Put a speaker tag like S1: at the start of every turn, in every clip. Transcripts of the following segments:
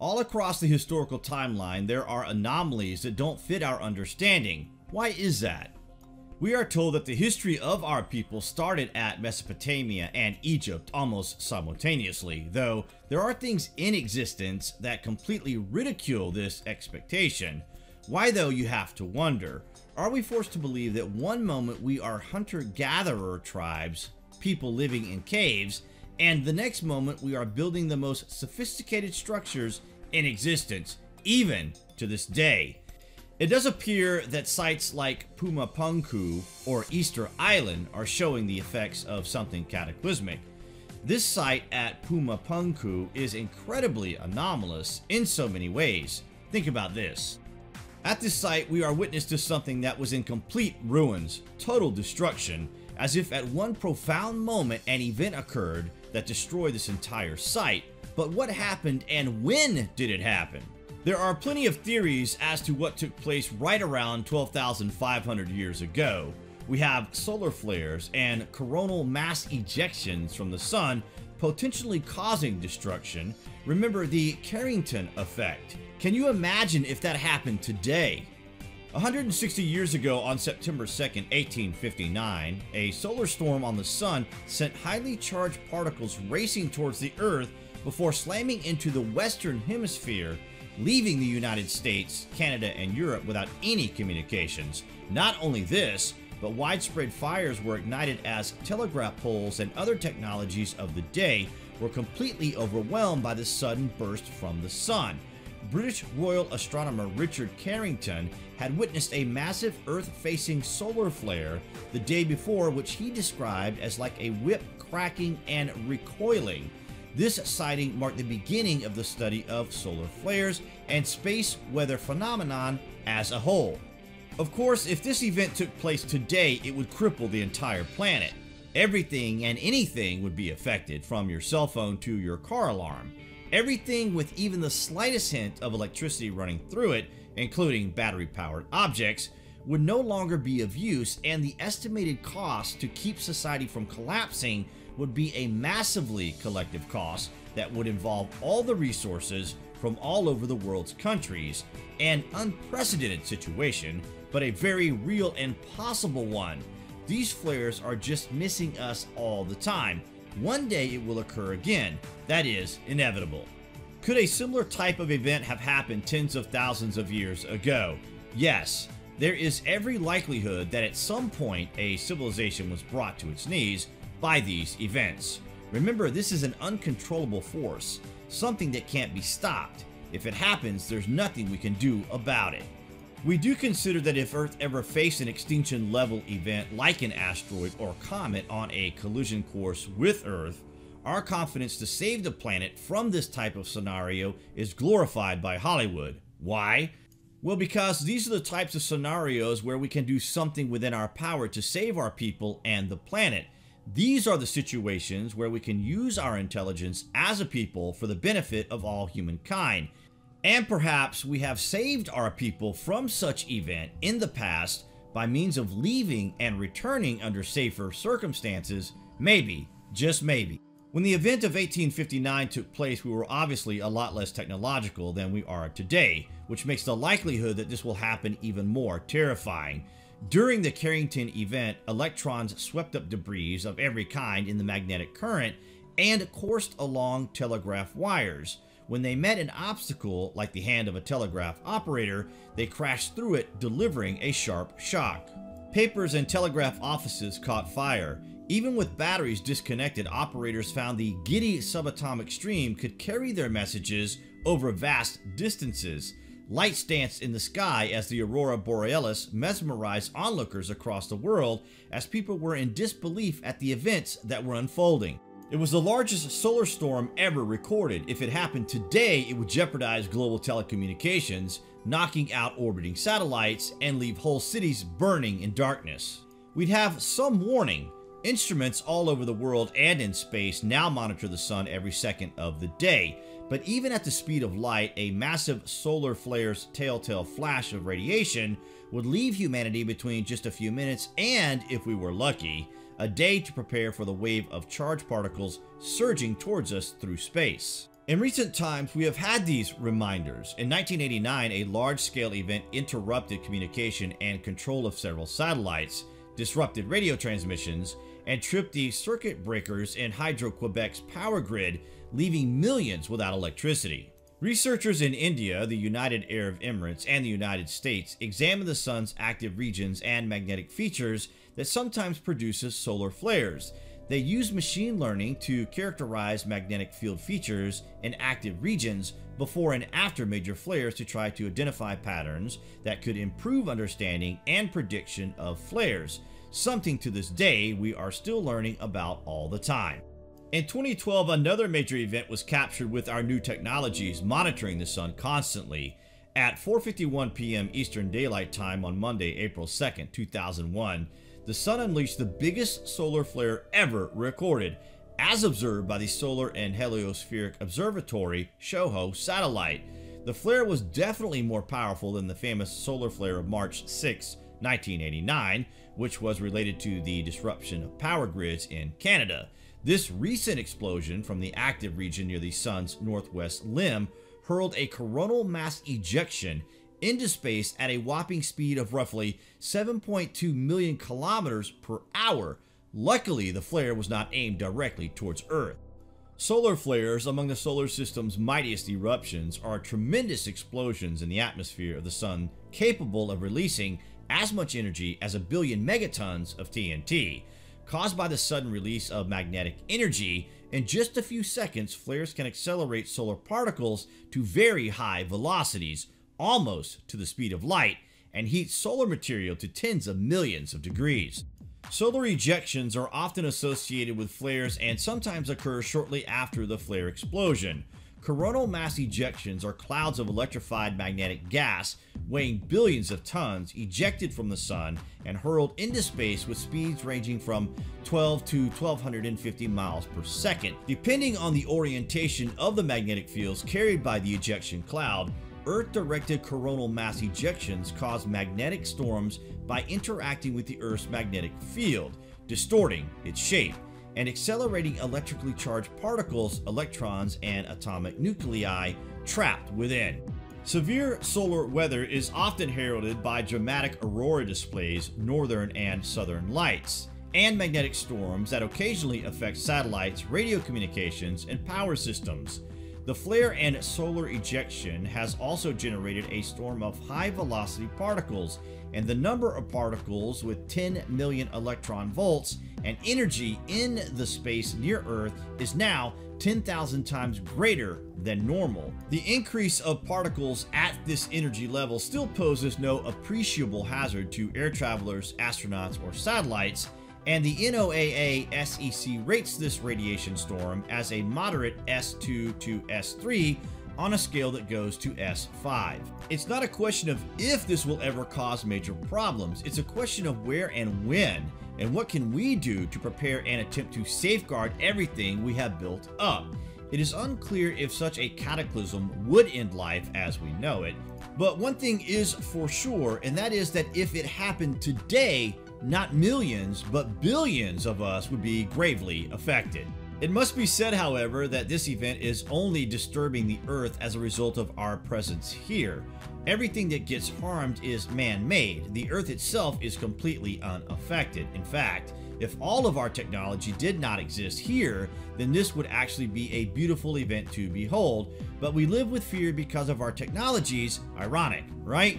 S1: All across the historical timeline, there are anomalies that don't fit our understanding. Why is that? We are told that the history of our people started at Mesopotamia and Egypt almost simultaneously, though there are things in existence that completely ridicule this expectation. Why though, you have to wonder. Are we forced to believe that one moment we are hunter-gatherer tribes, people living in caves, and the next moment we are building the most sophisticated structures in existence, even to this day? It does appear that sites like Pumapunku or Easter Island are showing the effects of something cataclysmic. This site at Pumapunku is incredibly anomalous in so many ways. Think about this. At this site, we are witness to something that was in complete ruins, total destruction, as if at one profound moment an event occurred that destroyed this entire site. But what happened and when did it happen? There are plenty of theories as to what took place right around 12,500 years ago. We have solar flares and coronal mass ejections from the sun potentially causing destruction. Remember the Carrington effect. Can you imagine if that happened today? 160 years ago on September 2, 1859, a solar storm on the sun sent highly charged particles racing towards the Earth before slamming into the western hemisphere leaving the United States, Canada, and Europe without any communications. Not only this, but widespread fires were ignited as telegraph poles and other technologies of the day were completely overwhelmed by the sudden burst from the sun. British Royal astronomer Richard Carrington had witnessed a massive Earth-facing solar flare the day before which he described as like a whip cracking and recoiling. This sighting marked the beginning of the study of solar flares and space weather phenomenon as a whole. Of course, if this event took place today, it would cripple the entire planet. Everything and anything would be affected, from your cell phone to your car alarm. Everything with even the slightest hint of electricity running through it, including battery-powered objects, would no longer be of use and the estimated cost to keep society from collapsing would be a massively collective cost that would involve all the resources from all over the world's countries. An unprecedented situation, but a very real and possible one. These flares are just missing us all the time. One day it will occur again. That is inevitable. Could a similar type of event have happened tens of thousands of years ago? Yes, there is every likelihood that at some point a civilization was brought to its knees by these events. Remember, this is an uncontrollable force, something that can't be stopped. If it happens, there's nothing we can do about it. We do consider that if Earth ever faced an extinction level event like an asteroid or comet on a collision course with Earth, our confidence to save the planet from this type of scenario is glorified by Hollywood. Why? Well, because these are the types of scenarios where we can do something within our power to save our people and the planet. These are the situations where we can use our intelligence as a people for the benefit of all humankind. And perhaps we have saved our people from such event in the past by means of leaving and returning under safer circumstances, maybe, just maybe. When the event of 1859 took place, we were obviously a lot less technological than we are today, which makes the likelihood that this will happen even more terrifying. During the Carrington event, electrons swept up debris of every kind in the magnetic current and coursed along telegraph wires. When they met an obstacle, like the hand of a telegraph operator, they crashed through it, delivering a sharp shock. Papers and telegraph offices caught fire. Even with batteries disconnected, operators found the giddy subatomic stream could carry their messages over vast distances. Lights danced in the sky as the aurora borealis mesmerized onlookers across the world as people were in disbelief at the events that were unfolding. It was the largest solar storm ever recorded. If it happened today, it would jeopardize global telecommunications, knocking out orbiting satellites, and leave whole cities burning in darkness. We'd have some warning. Instruments all over the world and in space now monitor the sun every second of the day, but even at the speed of light, a massive solar flare's telltale flash of radiation would leave humanity between just a few minutes and, if we were lucky, a day to prepare for the wave of charged particles surging towards us through space. In recent times, we have had these reminders. In 1989, a large scale event interrupted communication and control of several satellites, disrupted radio transmissions, and tripped the circuit breakers in Hydro Quebec's power grid, leaving millions without electricity. Researchers in India, the United Arab Emirates, and the United States examined the sun's active regions and magnetic features that sometimes produces solar flares. They used machine learning to characterize magnetic field features in active regions before and after major flares to try to identify patterns that could improve understanding and prediction of flares, something to this day we are still learning about all the time. In 2012, another major event was captured with our new technologies monitoring the sun constantly. At 4.51 p.m. Eastern Daylight Time on Monday, April 2nd, 2001, the sun unleashed the biggest solar flare ever recorded, as observed by the Solar and Heliospheric Observatory SOHO satellite. The flare was definitely more powerful than the famous solar flare of March 6, 1989, which was related to the disruption of power grids in Canada. This recent explosion from the active region near the sun's northwest limb hurled a coronal mass ejection into space at a whopping speed of roughly 7.2 million kilometers per hour. Luckily, the flare was not aimed directly towards Earth. Solar flares, among the solar system's mightiest eruptions, are tremendous explosions in the atmosphere of the sun capable of releasing as much energy as a billion megatons of TNT. Caused by the sudden release of magnetic energy, in just a few seconds, flares can accelerate solar particles to very high velocities, almost to the speed of light, and heat solar material to tens of millions of degrees. Solar ejections are often associated with flares and sometimes occur shortly after the flare explosion. Coronal mass ejections are clouds of electrified magnetic gas weighing billions of tons ejected from the sun and hurled into space with speeds ranging from 12 to 1250 miles per second. Depending on the orientation of the magnetic fields carried by the ejection cloud, Earth-directed coronal mass ejections cause magnetic storms by interacting with the Earth's magnetic field, distorting its shape and accelerating electrically charged particles, electrons, and atomic nuclei trapped within. Severe solar weather is often heralded by dramatic aurora displays, northern and southern lights, and magnetic storms that occasionally affect satellites, radio communications, and power systems. The flare and solar ejection has also generated a storm of high velocity particles, and the number of particles with 10 million electron volts and energy in the space near Earth is now 10,000 times greater than normal. The increase of particles at this energy level still poses no appreciable hazard to air travelers, astronauts, or satellites, and the NOAA SEC rates this radiation storm as a moderate S2 to S3 on a scale that goes to S5. It's not a question of if this will ever cause major problems, it's a question of where and when, and what can we do to prepare and attempt to safeguard everything we have built up. It is unclear if such a cataclysm would end life as we know it, but one thing is for sure, and that is that if it happened today, not millions, but billions of us would be gravely affected. It must be said, however, that this event is only disturbing the Earth as a result of our presence here. Everything that gets harmed is man-made. The Earth itself is completely unaffected. In fact, if all of our technology did not exist here, then this would actually be a beautiful event to behold, but we live with fear because of our technologies. Ironic, right?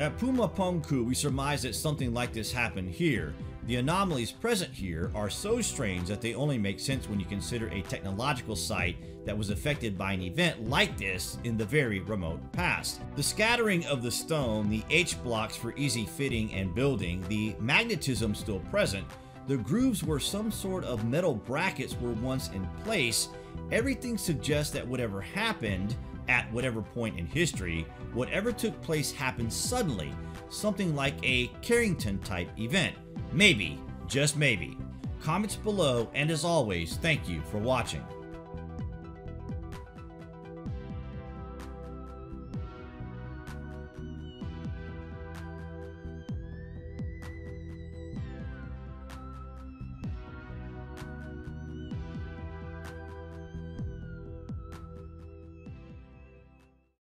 S1: At Puma Punku, we surmise that something like this happened here. The anomalies present here are so strange that they only make sense when you consider a technological site that was affected by an event like this in the very remote past. The scattering of the stone, the H blocks for easy fitting and building, the magnetism still present, the grooves where some sort of metal brackets were once in place, everything suggests that whatever happened at whatever point in history, whatever took place happened suddenly, something like a Carrington type event. Maybe, just maybe. Comments below, and as always, thank you for watching.